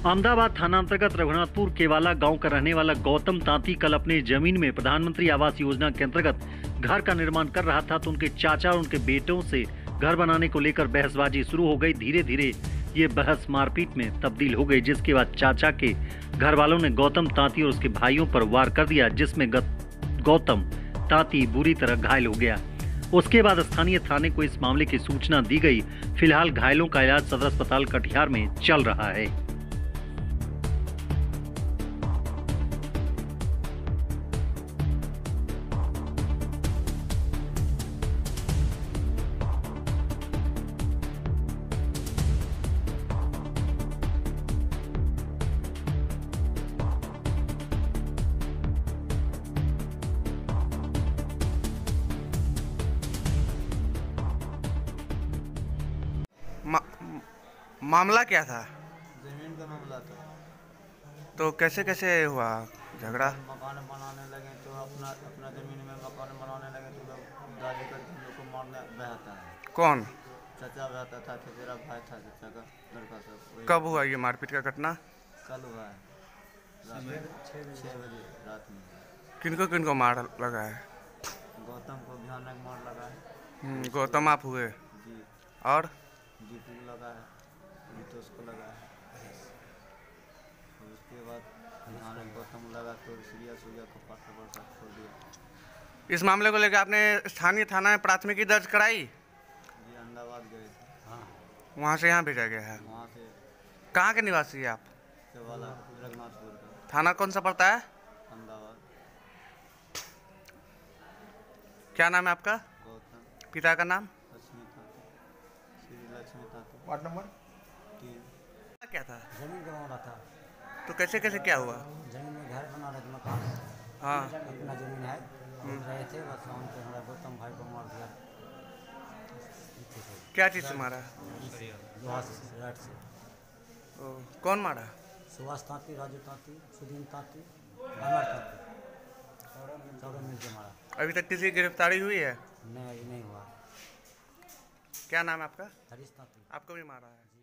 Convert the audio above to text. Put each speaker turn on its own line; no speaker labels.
अहमदाबाद थाना अंतर्गत रघुनाथपुर केवाला गाँव का रहने वाला गौतम तांती कल अपने ज़मीन में प्रधानमंत्री आवास योजना के अंतर्गत घर का निर्माण कर रहा था तो उनके चाचा और उनके बेटों से घर बनाने को लेकर बहसबाजी शुरू हो गई। धीरे धीरे ये बहस मारपीट में तब्दील हो गई, जिसके बाद चाचा के घर वालों ने गौतम तांती और उसके भाइयों पर वार कर दिया, जिसमें गौतम तांती बुरी तरह घायल हो गया। उसके बाद स्थानीय थाने को इस मामले की सूचना दी गई। फ़िलहाल घायलों का इलाज सदर अस्पताल कटिहार में चल रहा है।
मामला क्या था?
ज़मीन का मामला था।
तो कैसे कैसे हुआ झगड़ा?
मकान बनाने लगे तो अपना अपना ज़मीन में मकान बनाने लगे तो गाली करके हम लोग को मारने बहता है।
कौन?
चाचा बहता था चचेरा भाई था चाचा का लड़का सब
कब हुआ ये मारपीट का घटना?
कल हुआ है। छः बजे रात में।
किनको किनको मार लगा है?
गौतम को भयानक मार लगा है।
हम्म, गौतम आप हुए?
जी।
और?
जीतू लगा है। जीतोष को लगा है। और उसके बाद भयानक गौतम लगा तो सीरियस गया कपाट का बरसा छोड़ दिया।
इस मामले को लेकर आपने स्थानीय थाना में प्राथमिकी दर्ज कराई?
जी अहमदाबाद गए थे। हाँ।
वहाँ से यहाँ भेजा गया है।
वहाँ से
कहाँ के निवासी है आप?
रघुनाथपुर का।
थाना कौन सा पड़ता है?
अहमदाबाद।
क्या नाम है आपका?
गौतम।
पिता का नाम?
लक्ष्मी तांती। श्री लक्ष्मी तांती।
Ward number? क्या था?
ज़मीन का मामला था।
तो कैसे कैसे क्या हुआ?
ज़मीन में घर बना रहे मकान।
हाँ।
अपना ज़मीन है। रहे थे बस वहाँ पे हमारा गौतम भाई को मार दिया।
क्या चीज़ से मारा?
लोहा से रड से।
ओ, कौन मारा?
सुभाष तांती राजू तांती सुदीन तांती अमर तांती। चौदह मिल के मारा।
अभी तक किसी गिरफ्तारी हुई है?
नहीं अभी नहीं हुआ।
क्या नाम है आपका?
हरीश तांती।
आपको भी मारा है।